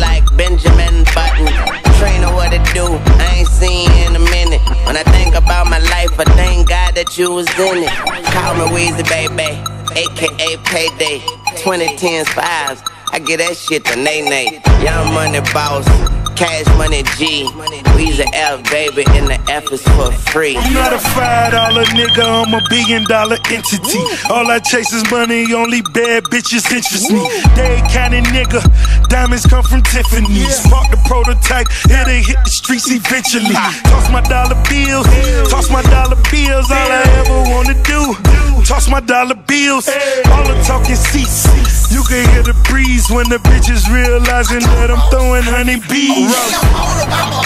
like Benjamin Button. Trainer, what it do? I ain't seen in a minute. When I think about my life, I thank God that you was in it. Call me Weezy Baby, aka Payday. 2010s, 5s. I get that shit to Nay Nay. Young Money Boss. Cash money G, Weezy F, baby, and the F is for free. I'm not a five dollar nigga, I'm a billion dollar entity. All I chase is money, only bad bitches interest me. They kind of nigga, diamonds come from Tiffany's. Park the prototype, here they hit the streets eventually. Toss my dollar bills, toss my dollar bills, all I ever wanna do. Toss my dollar bills, all the talking seats. You can hear the breeze when the bitches realizing that I'm throwing honey bees.